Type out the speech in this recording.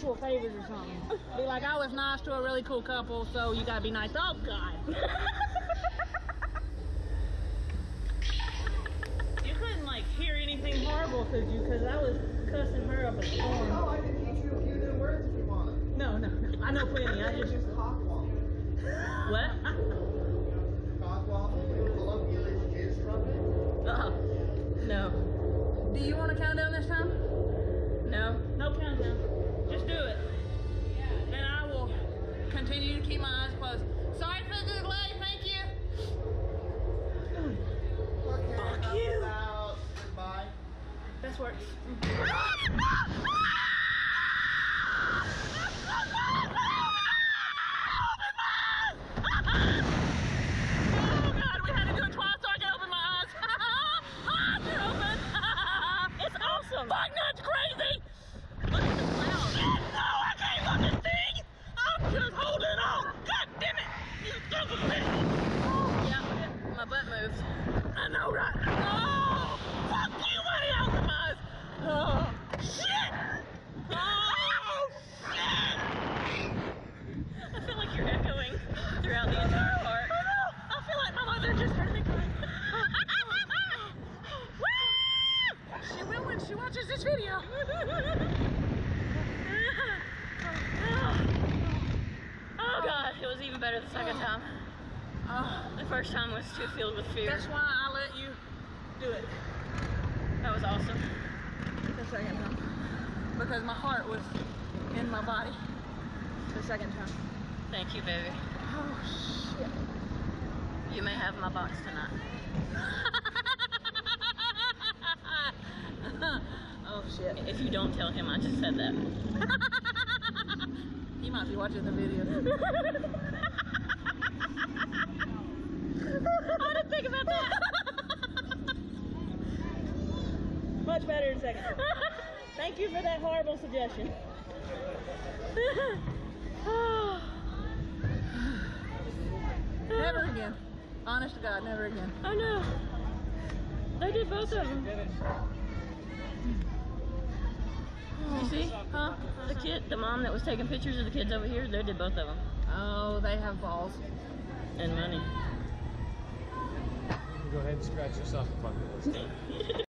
favors or something. Be like, oh, I was nice to a really cool couple, so you gotta be nice. Oh God. you couldn't like hear anything horrible, could you? Because I was cussing her up a storm. Oh, I can teach you a few new words if you want. No, no, no. I know plenty. I just Just cockwaddle. what? Cockwaddle, colloquial is jizz trumpet. Uh, no. Do you want to count down this time? No. No countdown. Just do it. Then I will continue to keep my eyes closed. Sorry for the delay. Thank you. Fuck you. About goodbye. This works. Ah! Oh God, we had to do it twice so I can open my eyes. They're open. it's awesome. Fuck, that's crazy. Look at the cloud. Shit, no, I can't look at thing. I'm just holding on. God damn it. You stupid bitch. Yeah, my butt moved. I know, right? Oh, fuck you, buddy. Open my eyes. Oh, shit. Oh, shit. I feel like you're echoing throughout the entire park. I know. I feel like my mother just heard me crying. Woo! She will when she watches this video. Oh god, it was even better the second time. Oh, The first time was too filled with fear. that's why I let you do it That was awesome. the second time. Because my heart was in my body the second time. Thank you, baby. Oh, shit. You may have my box tonight. oh, shit. If you don't tell him I just said that. He might be watching the video. I didn't think about that. Much better in second. Thank you for that horrible suggestion. never again. Honest to God, never again. I know. They did both of them. You see? Huh? The kid, the mom that was taking pictures of the kids over here, they did both of them. Oh, they have balls. And money. You can Go ahead and scratch yourself a bucket list.